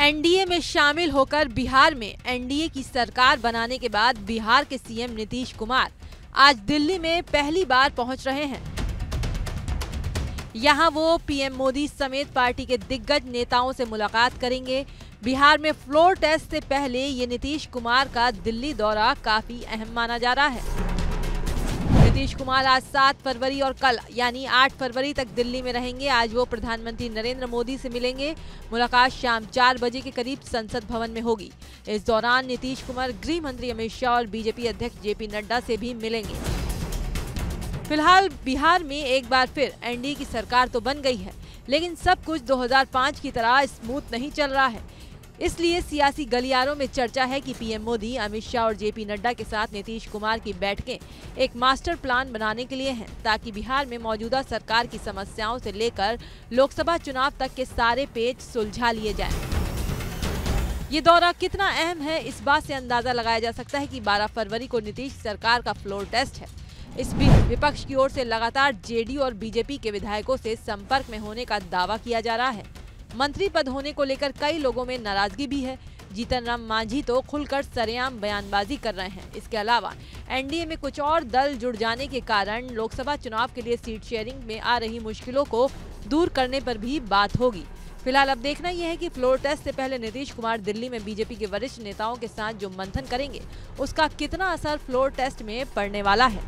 NDA में शामिल होकर बिहार में एनडीए की सरकार बनाने के बाद बिहार के सीएम नीतीश कुमार आज दिल्ली में पहली बार पहुँच रहे हैं। यहाँ वो पीएम मोदी समेत पार्टी के दिग्गज नेताओं से मुलाकात करेंगे। बिहार में फ्लोर टेस्ट से पहले ये नीतीश कुमार का दिल्ली दौरा काफ़ी अहम माना जा रहा है। नीतीश कुमार आज 7 फरवरी और कल, यानी 8 फरवरी तक दिल्ली में रहेंगे। आज वो प्रधानमंत्री नरेंद्र मोदी से मिलेंगे। मुलाकात शाम चार बजे के करीब संसद भवन में होगी। इस दौरान नीतीश कुमार गृह मंत्री अमित शाह और बीजेपी अध्यक्ष जेपी नड्डा से भी मिलेंगे। फ़िलहाल बिहार में एक बार फिर एनडीए की सरकार तो बन गई है, लेकिन सब कुछ 2005 की तरह स्मूथ नहीं चल रहा है। इसलिए सियासी गलियारों में चर्चा है कि पीएम मोदी, अमित शाह और जेपी नड्डा के साथ नीतीश कुमार की बैठकें एक मास्टर प्लान बनाने के लिए हैं, ताकि बिहार में मौजूदा सरकार की समस्याओं से लेकर लोकसभा चुनाव तक के सारे पेज सुलझा लिए जाएँ। ये दौरा कितना अहम है, इस बात से अंदाज़ा लगाया जा सकता है कि 12 फरवरी को नीतीश सरकार का फ्लोर टेस्ट है इस बीच विपक्ष की ओर से लगातार जेडी और बीजेपी के विधायकों से संपर्क में होने का दावा किया जा रहा है मंत्री पद होने को लेकर कई लोगों में नाराज़गी भी है। जीतन राम मांझी तो खुलकर सरेआम बयानबाजी कर रहे हैं। इसके अलावा, एनडीए में कुछ और दल जुड़ जाने के कारण लोकसभा चुनाव के लिए सीट शेयरिंग में आ रही मुश्किलों को दूर करने पर भी बात होगी। फ़िलहाल अब देखना यह है कि फ्लोर टेस्ट से पहले नीतीश कुमार दिल्ली में बीजेपी के वरिष्ठ नेताओं के साथ जो मंथन करेंगे, उसका कितना असर फ्लोर टेस्ट में पड़ने वाला है।